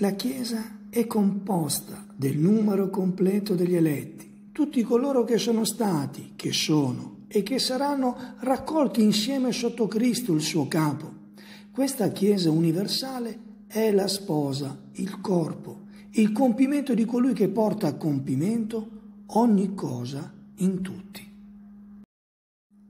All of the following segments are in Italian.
La Chiesa è composta del numero completo degli eletti, tutti coloro che sono stati, che sono e che saranno raccolti insieme sotto Cristo il suo capo. Questa Chiesa universale è la sposa, il corpo, il compimento di colui che porta a compimento ogni cosa in tutti.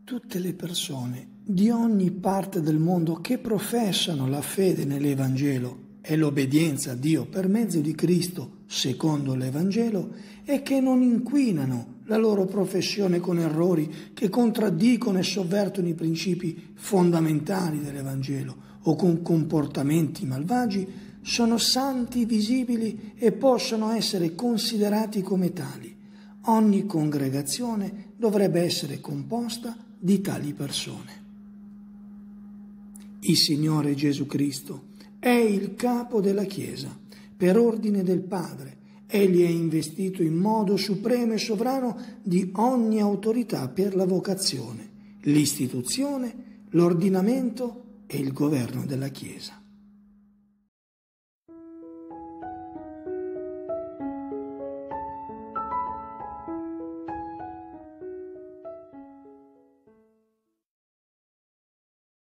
Tutte le persone di ogni parte del mondo che professano la fede nell'Evangelo e l'obbedienza a Dio per mezzo di Cristo secondo l'Evangelo e che non inquinano la loro professione con errori che contraddicono e sovvertono i principi fondamentali dell'Evangelo o con comportamenti malvagi, sono santi visibili e possono essere considerati come tali. Ogni congregazione dovrebbe essere composta di tali persone. Il Signore Gesù Cristo è il capo della Chiesa, per ordine del Padre. Egli è investito in modo supremo e sovrano di ogni autorità per la vocazione, l'istituzione, l'ordinamento e il governo della Chiesa.